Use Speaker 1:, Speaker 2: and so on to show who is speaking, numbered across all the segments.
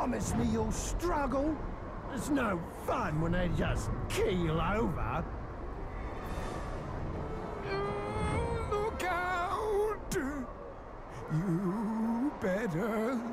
Speaker 1: promise me you'll struggle? It's no fun when they just keel over.
Speaker 2: Mm, look out! You better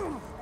Speaker 2: Ugh!